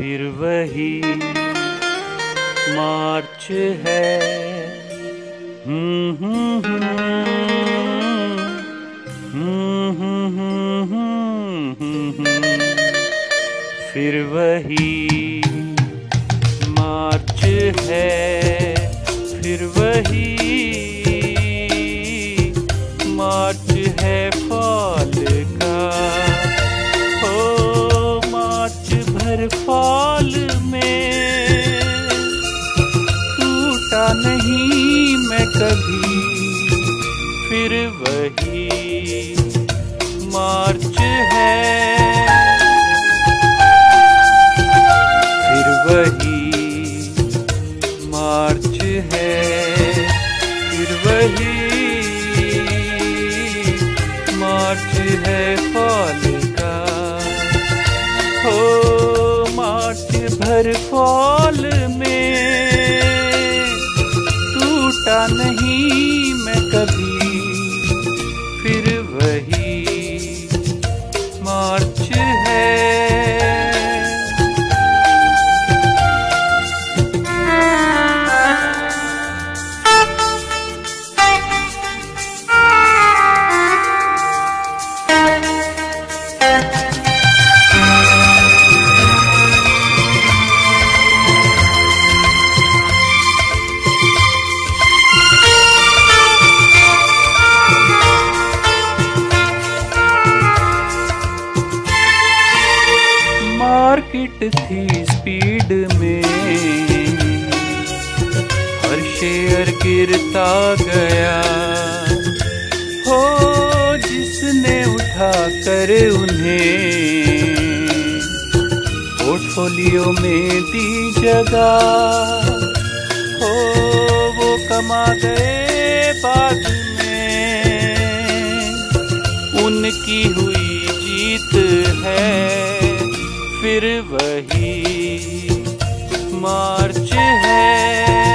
फिर वही मार्च है। हम्म हम्म हम्म फिर वही मार्च है। फिर वही मार्च है। फिर वही मार्च है। फिर वही मार्च है फॉल का। हो मार्च भर फॉल में टूटा नहीं मार्केट थी स्पीड में। हर शेयर गिरता गया। हो जिसने उठा कर उन्हें। पोर्टफोलियो में दी जगह। हो वो कमा गए बाद में। उनकी हुई जीत है। फिर वही मार्च है।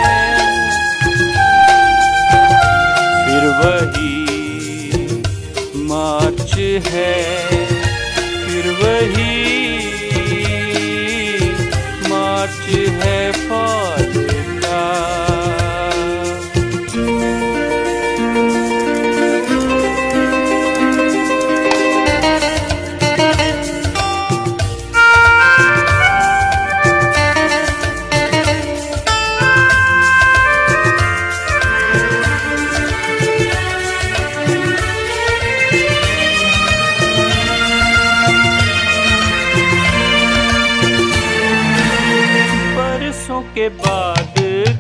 के बाद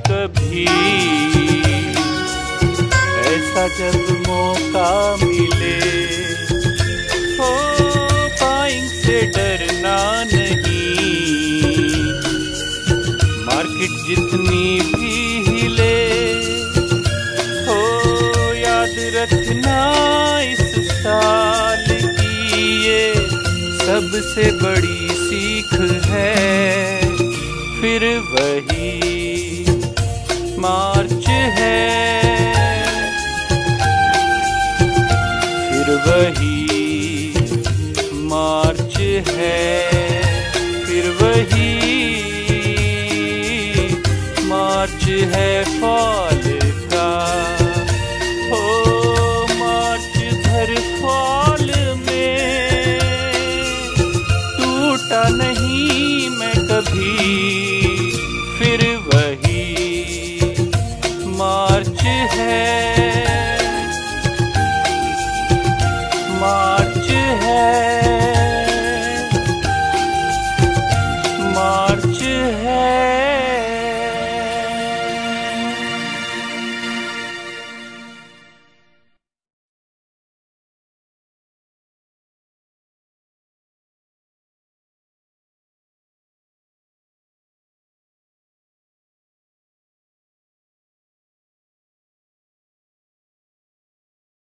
कभी ऐसा जब मौका मिले। हो बाइंग से डरना नहीं। मार्केट जितनी भी हिले। हो, याद रखना इस साल की ये सबसे बड़ी सीख है। फिर वही मार्च है। फिर वही मार्च है। फिर वही मार्च है फॉल